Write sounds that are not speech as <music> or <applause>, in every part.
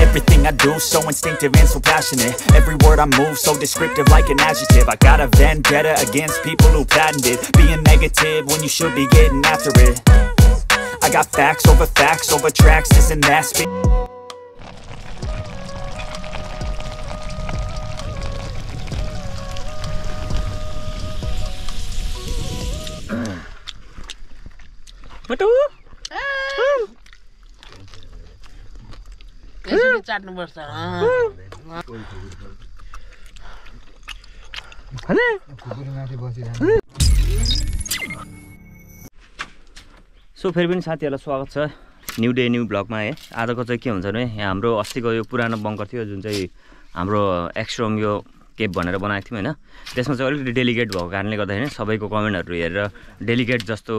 Everything I do so instinctive and so passionate. Every word I move so descriptive like an adjective. I got a vendetta against people who patented Being negative when you should be getting after it. I got facts over facts over tracks, this and that. Speak यसरी चाट्नुपर्छ। So फेरि पनि साथीहरूलाई स्वागत छ। New day new ब्लगमा है। आजको चाहिँ के हुन्छ भने यहाँ हाम्रो अस्तिको यो पुरानो बङ्कर थियो जुन चाहिँ हाम्रो एक्स्ट्रङ यो केप भनेर बनाएको थियौँ होइन। त्यसमा चाहिँ अलिकति डेलिकेट भएको कारणले गर्दाखेरि सबैको कमेन्टहरू हेरेर डेलिकेट जस्तो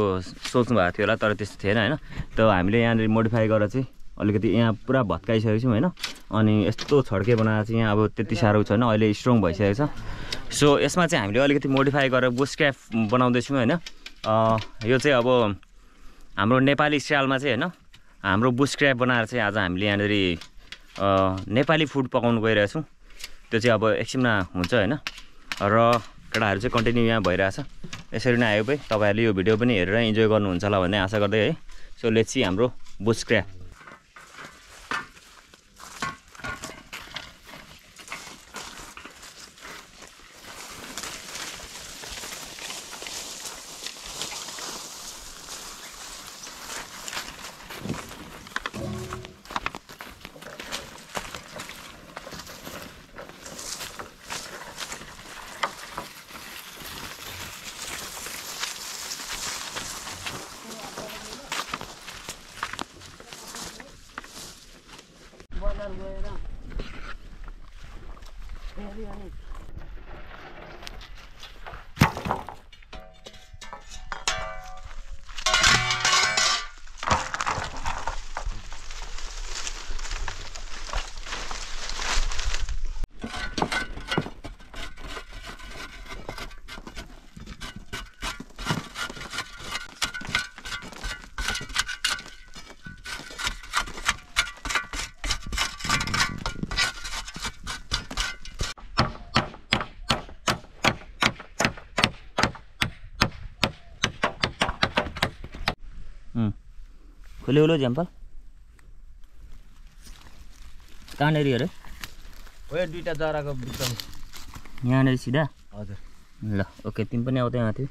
सोच्नु भएको थियो होला तर त्यस्तो थिएन होइन। त हामीले यहाँनिर मोडिफाई गरेर चाहिँ अलिकति यहाँ पुरा भत्काइसकेको छौँ होइन। अनि यस्तो छड्के बनाएर चाहिँ यहाँ अब त्यति साह्रो छैन अहिले स्ट्रङ भइसकेको छ। सो यसमा चाहिँ हामीले अलिकति मोडिफाई गरेर बुस क्याफ बनाउँदैछौँ होइन। यो चाहिँ अब हाम्रो नेपाली स्टाइलमा चाहिँ होइन हाम्रो बुस क्र्याप बनाएर चाहिँ आज हामीले यहाँनिर नेपाली फुड पकाउनु गइरहेछौँ। त्यो चाहिँ अब एकछिनमा हुन्छ होइन। र केटाहरू चाहिँ कन्टिन्यू यहाँ भइरहेछ। यसरी नै आयो भाइ तपाईँहरूले यो भिडियो पनि हेरेर इन्जोय गर्नुहुन्छ होला भन्ने आशा गर्दै है। सो लेट्सी हाम्रो बुस उलो झ्याम्पल कहाँनिर अरे? हो यो दुइटा जराको बिचमा यहाँनिर सिधा? हजुर। ल ओके तिमी पनि आउँदै आएको थियो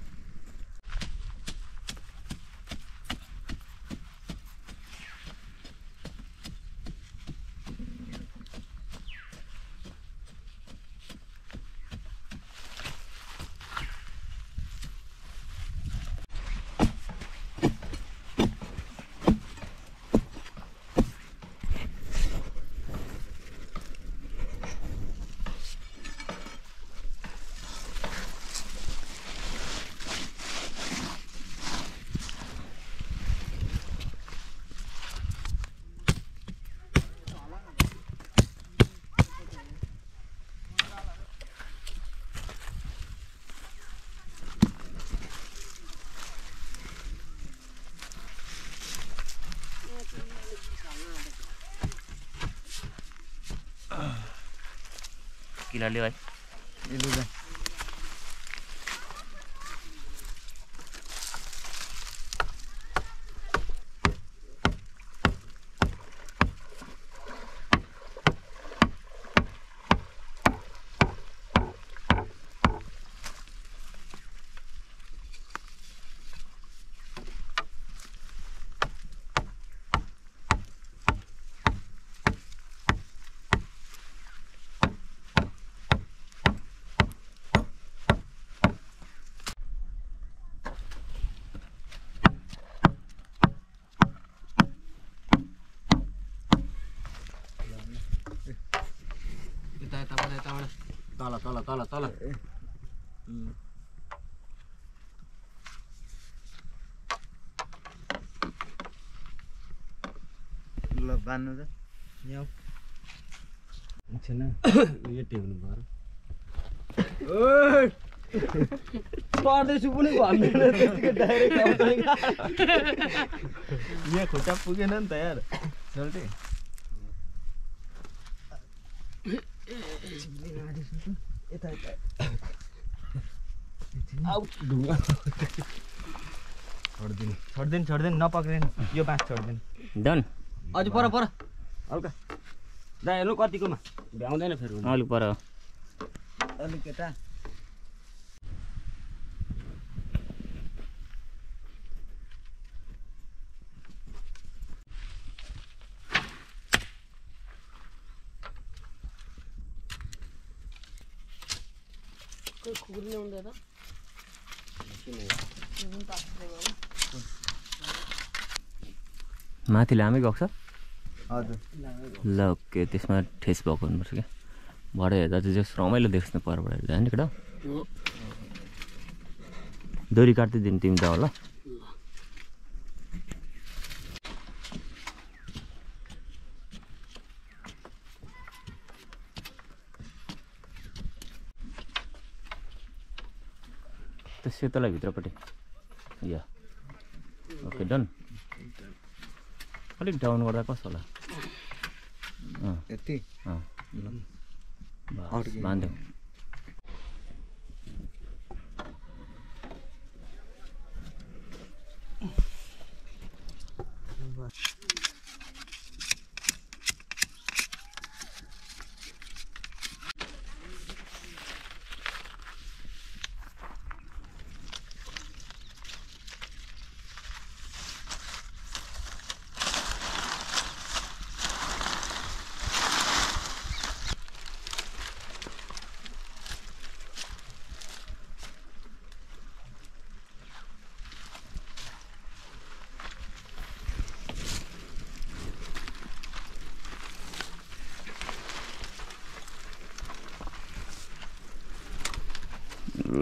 किला ल्याऊ तल तल तल तल ल बान्नु त। यहाँ छैन यो टेक्नु पऱ्यो पढ्दैछु पनि भन्दैन त्यतिकै डाइरेक्ट आउँछ यहाँ खुट्टा पुगेन नि त यार। चल्टे यता यता आउ ढुङ्गा छोडिदिनु छोडिदिनु छोडिदिनु नपक्रिनु यो बाँस छोडिदिनु। डन। अझ पर पर। हल्का। जा हेर्नु कतिकोमा। भ्याउँदैन फेरि अलिक पर अलिक यता। कोही खुकुरी ल्याउँदैन माथि लामै गएको छ हजुर ल ओके त्यसमा ठेस भएको हुनुपर्छ क्या भरे हेर्दा चाहिँ जस्तो रमाइलो देख्छ नि परबाट हेर्दा होइन केटा डोरी काटिदिनु तिमी त होला सेतोलाई भित्रपट्टि या। ओके डन अलिक डाउन गर्दा कस्तो होला? यति। बाँध्यो।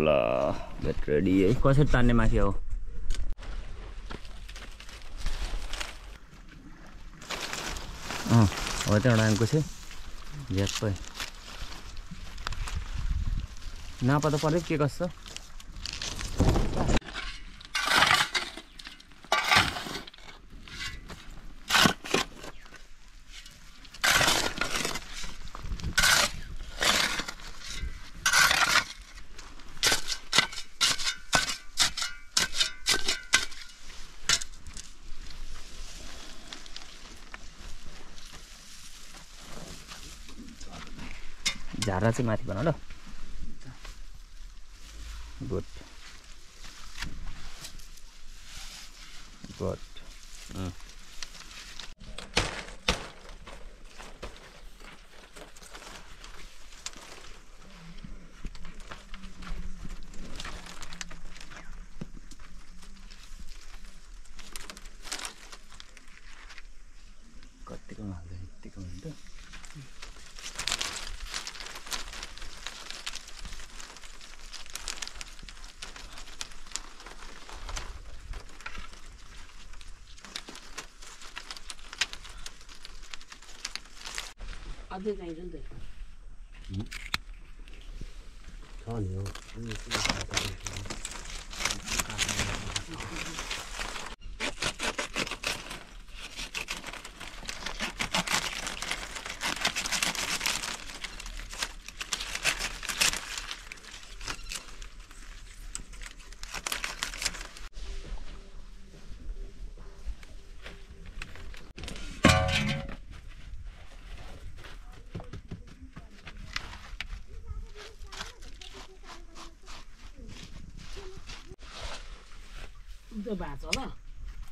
ल बेट रेडी है कसरी तान्ने माथि हो? अँ हो त्यहाँबाट आएको चाहिँ झ्याप्पै। नापा त पऱ्यो के कस्तो? झारा चाहिँ माथि भन ल। अझै चाहिन्छ नि त छ नि हो त्यो भाँच ल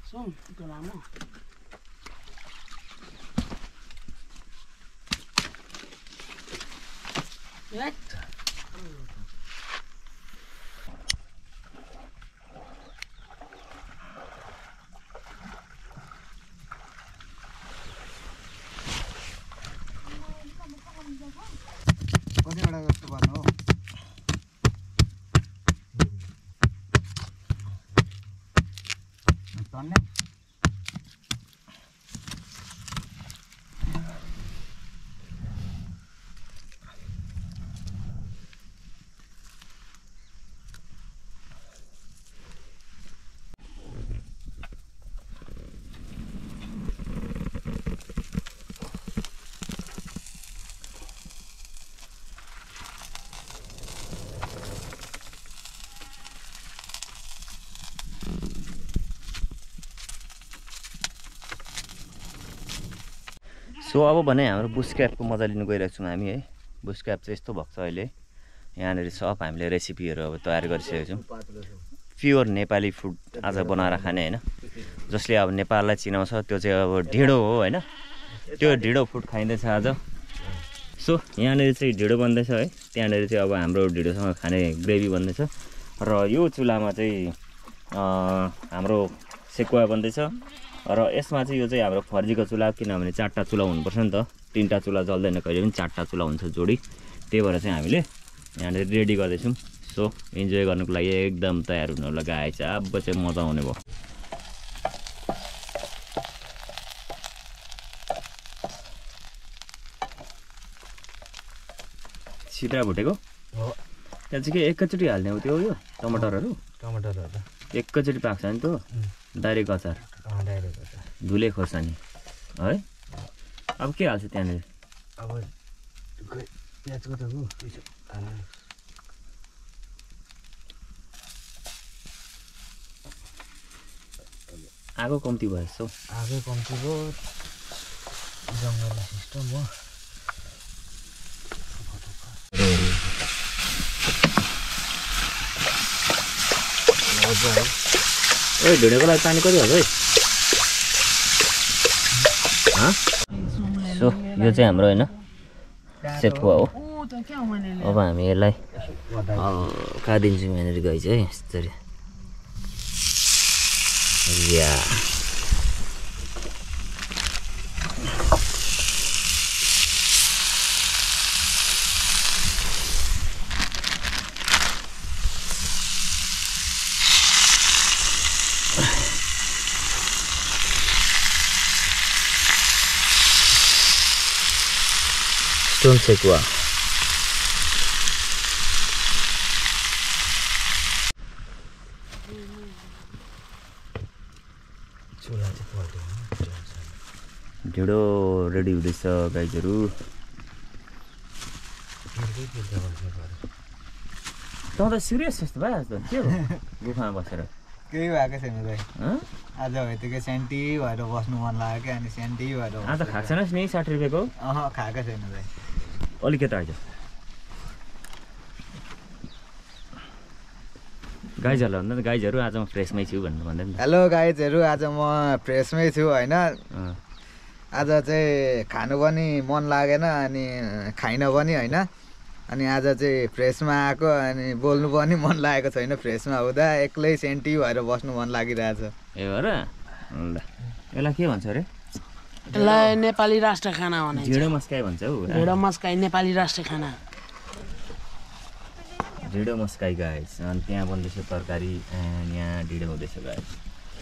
सुन त्यो लामो हेट। धन्य सो अब भने हाम्रो बुस क्यापको मजा लिनु गइरहेको छौँ हामी है। बुस चाहिँ यस्तो भएको छ अहिले। यहाँनिर सब हामीले रेसिपीहरू अब तयार गरिसकेको छौँ। प्योर नेपाली फुड आज बनाएर खाने होइन। जसले अब नेपाललाई चिनाउँछ त्यो चाहिँ अब ढिँडो हो होइन। त्यो ढिँडो फुड खाइँदैछ आज। सो यहाँनिर चाहिँ ढिँडो बन्दैछ है। त्यहाँनिर चाहिँ अब हाम्रो ढिँडोसँग खाने ग्रेभी बन्दैछ। र यो चुल्हामा चाहिँ हाम्रो सेकुवा बन्दैछ। र यसमा चाहिँ यो चाहिँ हाम्रो फर्जीको चुल्हा किनभने चारवटा चुल्हा हुनुपर्छ नि त। तिनवटा चुल्हा जल्दैन कहिले पनि चारवटा चुल्हा हुन्छ जोडी। त्यही भएर चाहिँ हामीले यहाँनिर रेडी गर्दैछौँ। सो इन्जोय गर्नुको लागि एकदम तयार हुनु लगाएछ अब चाहिँ मजा आउने भयो। सिद्रा भुटेको? त्यहाँ चाहिँ के एकैचोटि हाल्ने हो त्यो यो टमाटरहरू? टमाटरहरू। एकैचोटि पाक्छ नि त्यो? डाइरेक्ट अचार। धुले खोर्सानी। है? अब के हाल्छ त्यहाँनिर? अब प्याजको त हो। आगो कम्ती भयो जस्तो आगै कम्ती भयो। जङ्गल सिस्टम हो। मजा ओइ ढिँडोको लागि पानी कति हाल्छ है? सो यो चाहिँ हाम्रो होइन सेटको हो। अब हामी यसलाई हल्का दिन्छौँ यहाँनिर गइ चाहिँ? यस्तरी। या। पल्ट्यो ढिँडो रेडी हुँदैछ गाइजहरू तँ त सिरियस जस्तो भयो जस्तो के हो गुफामा बसेर केही भएको छैन दाइ हँ? आज भइदिएको सेन्टी भएर बस्नु मन लाग्यो क्या अनि सेन्टी भएर आज खाएको छैनस् नि साठी रुपियाँको अह खाएको छैन दाइ अलिकति आइज। गाइजहरूलाई भन्दा गाइजहरू आज म फ्रेसमै छु भन्नु भन्दा नि त। हेलो गाइजहरू आज म फ्रेसमै छु होइन? आज चाहिँ खानु पनि मन लागेन अनि खाइन पनि होइन? अनि आज चाहिँ फ्रेसमा आएको अनि बोल्नु पनि मन लागेको छैन फ्रेसमा हुँदा एक्लै सेन्टी भएर बस्नु मन लागिरहेछ। ए भएर ल। यसलाई के भन्छ अरे? यसलाई नेपाली राष्ट्र खाना भनिन्छ ढिँडो मस्काइ भन्छ हौ ढेँडो मस्काई नेपाली राष्ट्र खाना। ढिँडो मस्काइ गाइस अनि त्यहाँ बन्दैछ तरकारी अनि यहाँ ढिँडो हुँदैछ गाइस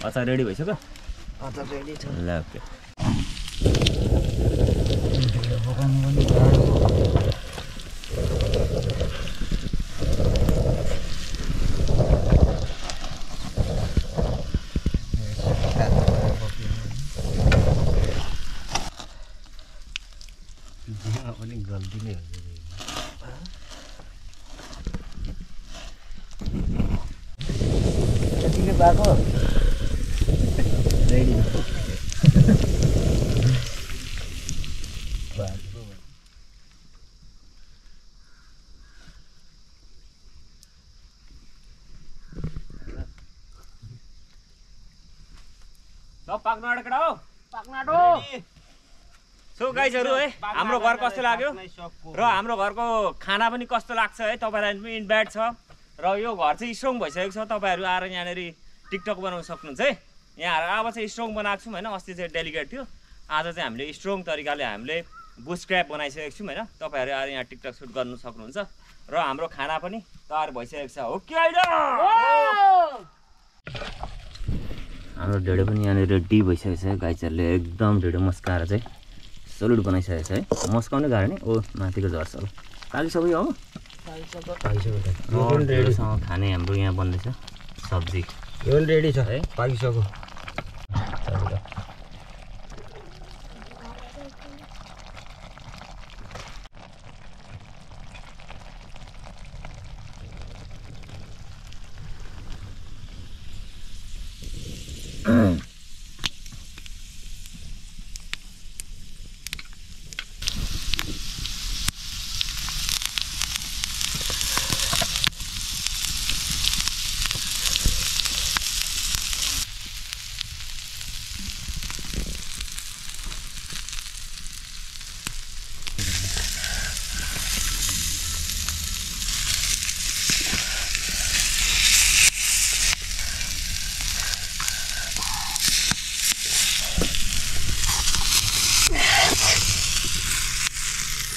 अचार रेडी भइसक्यो? ल ओके पनि गल्ती नै हुन्छ यतिकै पाएको रेडी ल पाक्नु हो। पाक्नाडो सो गाइजहरू है हाम्रो घर कस्तो लाग्यो? र हाम्रो घरको खाना पनि कस्तो लाग्छ है तपाईँलाई पनि इन्भाइट छ। र यो घर चाहिँ स्ट्रङ भइसकेको छ तपाईँहरू आएर यहाँनिर टिकटक बनाउन सक्नुहुन्छ है। यहाँ अब चाहिँ स्ट्रङ बनाएको छौँ होइन अस्ति चाहिँ डेलिगेट थियो। आज चाहिँ हामीले स्ट्रङ तरिकाले हामीले बुस क्र्याप बनाइसकेको छौँ होइन। तपाईँहरू आएर यहाँ टिकटक सुट गर्नु सक्नुहुन्छ। र हाम्रो खाना पनि तयार भइसकेको छ हो कि होइन? हाम्रो ढेँडो पनि यहाँनिर रेडी भइसकेको छ गाइजहरूले एकदम ढेँडो मस्काएर चाहिँ सलुट बनाइसकेको छ है। मस्काउने गाह्रो नि? ओ माथिको झर्छ अब पाकिसक्यो हो? ढेँडोसँग खाने हाम्रो यहाँ बन्दैछ सब्जी। रेडी छ। है? पाकिसक्यो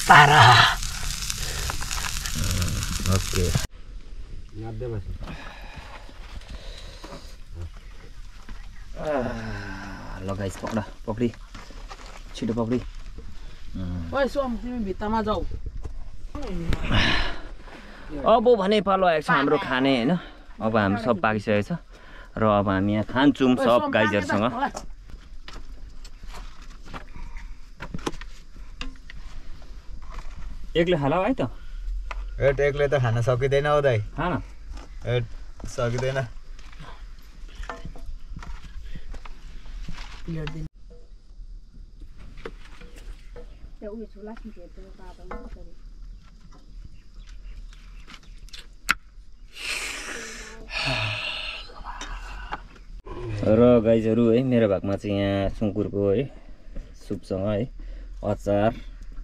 पारा ओके बजी लगाइस पक्रा पक्री छिटो पक्री तिमी भित्तामा जाऊ अब भने पालो आएको छ हाम्रो खाने होइन अब हाम्रो सब पाकिसकेको छ र अब हामी यहाँ खान्छौँ सब गाइजहरूसँग एक्लै खाला है त? एट एक्लै त खान सकिँदैन हौ दाइ। खान? एट सकिँदैन। र गाइजहरू है मेरो भागमा चाहिँ यहाँ सुँगुरको है सुपसँग है अचार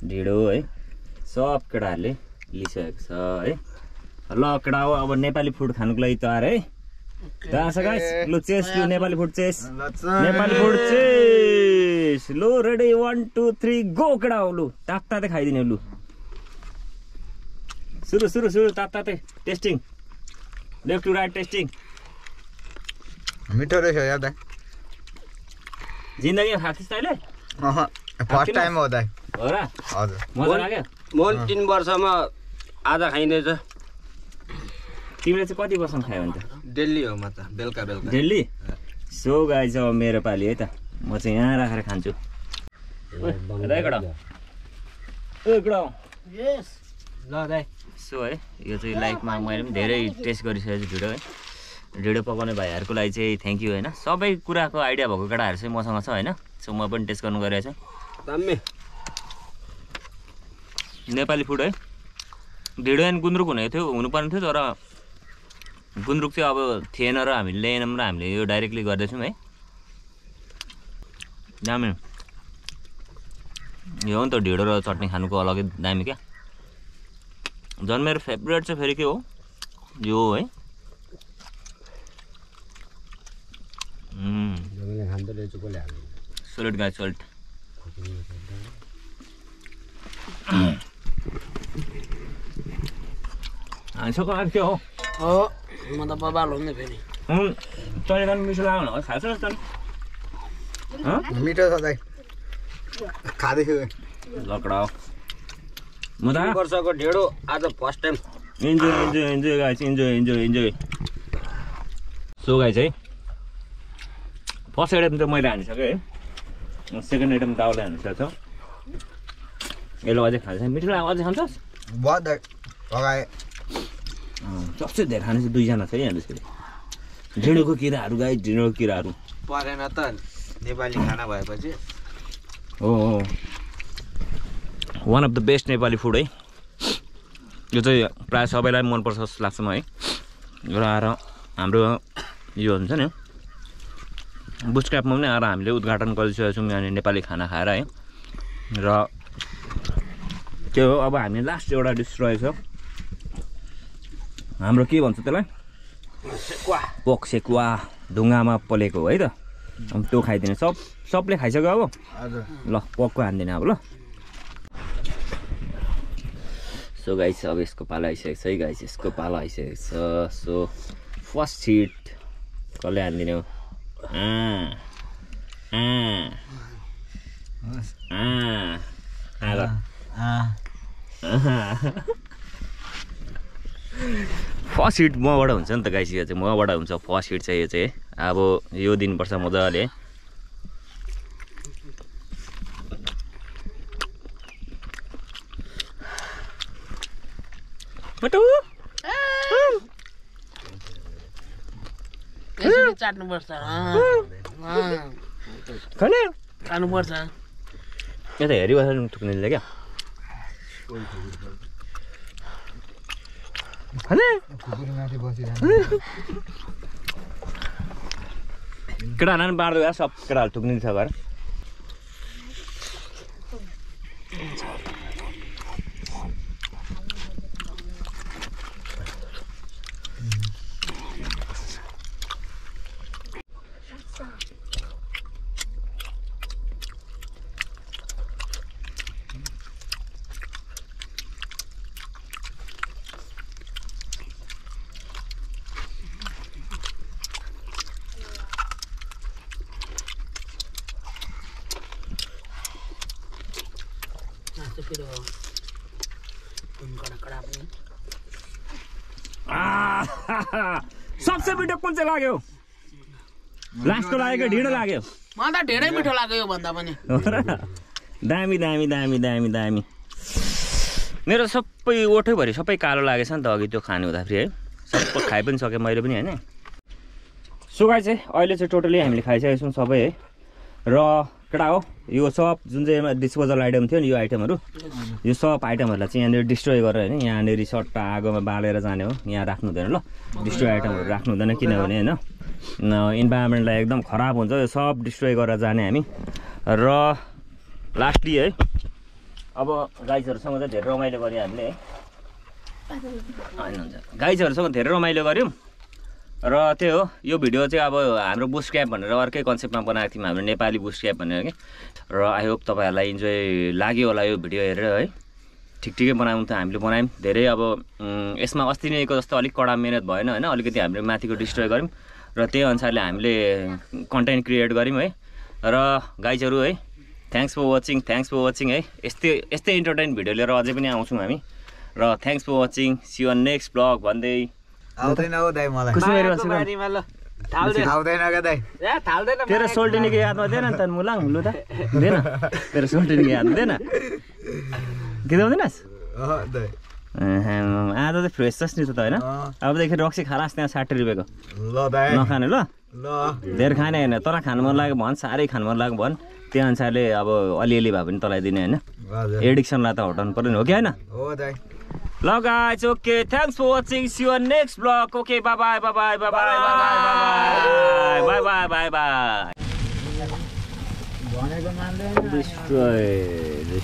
ढिँडो है। सब केटाहरूले लिइसकेको छ है? ल केटा हो अब नेपाली फुड खानुको लागि तयार है? लु चेस लु नेपाली फुड चेस। नेपाली फुड चेस। लु ready one two three go केटा हो लु। तात तातै खाइदिने लु। सुरु सुरु सुरु तात तातै testing left to right testing मिठो रहेछ यार दाइ जिन्दगीमा खाएको थिइस् तैँले? फर्स्ट टाइम हो दाइ। हो र? हजुर। मजा लाग्यो? म पनि तिन वर्षमा आधा खाइँदैछ। तिमीले चाहिँ कति वर्षमा खायो भने त डेली हो म त बेलुका बेलुका। डेली? सो गाई चाहिँ अब मेरो पालि है त। म चाहिँ यहाँ राखेर खान्छु. ल दाइ सो है यो चाहिँ लाइफमा मैले पनि धेरै टेस्ट गरिसकेको छु ढिँडो है। ढिँडो पकाउने भाइहरूको लागि चाहिँ थ्याङ्क यू होइन। सबै कुराको आइडिया भएको केटाहरू चाहिँ मसँग छ होइन। सो म पनि टेस्ट गर्नु गइरहेको छु। दामी नेपाली फुड है। ढिँडो एन्ड गुन्द्रुक हुने थियो हुनुपर्ने थियो तर गुन्द्रुक चाहिँ अब थिएन र हामीले ल्याएनौँ र हामीले यो डाइरेक्टली गर्दैछौँ है। दामी। यो हो नि त ढिँडो र चटनी खानुको अलगै दामी क्या। झन् मेरो फेभरेट चाहिँ फेरि के हो? यो हो <coughs> <coughs> है जमिनले खाँदो रहेछ कसले हाल्नु सोलिड गाई सोल्ट हान्छ कहाँ के हो हो म त बबाल हो नि फेरि। तैँले पनि मिठो लाग्यो भने खाएको छ मिठो छ दाइ खाँदैछु। लकडा हो। म तिन त वर्षको ढेँडो आज first time. Enjoy enjoy enjoy guys enjoy enjoy enjoy. So guys चाहिँ फर्स्ट आइटम त मैले हानिसकेँ है। सेकेन्ड आइटम दाउले हानिसकेको छ। यसले अझै खान्छ मिठो लाग्यो। अझै खान्छस्? सबसे धेरै खाने चाहिँ दुईजना छ है यहाँ त्यसरी ढिँडोको किराहरू गाई ढिँडोको किराहरू। परेन त नेपाली खाना भएपछि। हो हो। One of the best Nepali food है। यो चाहिँ प्रायः सबैलाई मनपर्छ जस्तो लाग्छ मलाई। है र आएर हाम्रो यो हुन्छ नि बुस्ट क्यापमा पनि आएर हामीले उद्घाटन गरिसकेको छौँ यहाँनिर नेपाली खाना खाएर है। र त्यो अब हामी लास्ट एउटा डिस रहेछ। हाम्रो के भन्छ त्यसलाई? पोक सेकुवा ढुङ्गामा पलेको है त? अब त्यो खाइदिने। सब सबले खाइसक्यो अब? हजुर। ल पक्को हान्दिनँ अब ल। सो गाइस अब यसको पालो आइसकेको छ है गाइस यसको पालो आइसकेको छ। सो फर्स्ट सिट कसले हानिदिने हो। फर्स्ट हिट मबाट हुन्छ नि त गाइस यो चाहिँ मबाट हुन्छ फर्स्ट हिट चाहिँ यो चाहिँ। अब यो दिनुपर्छ मजाले। चाट्नुपर्छ। खानुपर्छ। यो त हेरिबस्छ थुक्नेले क्या। केटाहरू नानी बाँड्दै सब केटाहरू थुक्ने छ घर सबसे मिठो कुन चाहिँ लाग्यो? लास्टको लागेको ढिँडो लाग्यो। मलाई त धेरै मिठो लाग्यो यो भन्दा पनि? दामी दामी दामी दामी दामी। मेरो सबै ओठैभरि सबै कालो लागेछ नि त अघि त्यो खानु हुँदाखेरि है। सबै खाइ पनि सकेँ मैले पनि होइन। सुगाइ चाहिँ अहिले चाहिँ टोटली हामीले खाइसकेको छौँ सबै है। र केटा हो यो सब जुन चाहिँ डिस्पोजल आइटम थियो नि यो आइटमहरू यो सब आइटमहरूलाई चाहिँ यहाँनिर डिस्ट्रोय गरेर होइन यहाँनिर सट्टा आगोमा बालेर जाने हो। यहाँ राख्नु हुँदैन ल। डिस्ट्रोय आइटमहरू राख्नु हुँदैन किनभने होइन इन्भाइरोमेन्टलाई एकदम खराब हुन्छ। यो सब डिस्ट्रोय गरेर जाने हामी। र लास्टली है अब गाइजहरूसँग चाहिँ धेरै रमाइलो गऱ्यौँ हामीले है। होइन हुन्छ। गाइजहरूसँग धेरै रमाइलो गऱ्यौँ। र त्यही हो यो भिडियो चाहिँ अब हाम्रो बुस्ट क्याप भनेर अर्कै कन्सेप्टमा बनाएको थियौँ हाम्रो नेपाली बुस्ट क्याप भनेर कि। र आई होप तपाईँहरूलाई इन्जोय लाग्यो होला यो भिडियो हेरेर है। ठिक ठिकै बनाउनु त हामीले बनायौँ। धेरै अब यसमा अस्ति नैको जस्तो अलिक कडा मिहिनेत भएन होइन? अलिकति हामीले माथिको डिस्ट्रोय गऱ्यौँ। र त्यही अनुसारले हामीले कन्टेन्ट क्रिएट गऱ्यौँ है। र गाइजहरू है thanks for watching thanks for watching है। यस्तै यस्तै इन्टरटेन भिडियो लिएर अझै पनि आउँछौँ हामी। र thanks for watching see on next blog भन्दै। आउँदैन हौ दाइ मलाई। आउँदैन क्या दाइ? ए थाल्दैन तेरो सोल्टिनीको यादमा दिएन नि त? मुलाङ लु त। दिएन तेरो सोल्टिनीको यादमा दिएन दाइ। आज चाहिँ फ्रेस छस् नि त होइन? अबदेखि रक्सी खालास् त्यहाँ साठी रुपियाँको। ल दाइ। नखाने ल। ल। धेरै खाने होइन? तर खानु मन लाग्यो भन् साह्रै खानु मन लाग्यो भन्। त्यो अनुसारले अब अलिअलि भए पनि तँलाई दिने होइन? हजुर। एडिक्सनलाई त हटाउनु पर्यो नि हो कि होइन? Now guys, okay, thanks for watching. See you next vlog. Okay, bye-bye, bye-bye, bye-bye, bye-bye, bye-bye, bye-bye, bye-bye. Destroy.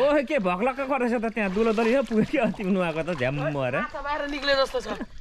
ओहे के भक्लक्क गरेछ त त्यहाँ दुलो दलियो पुग्यो अन्तिम नुहाएको त झ्याम्म भएर निक्ले जस्तो छ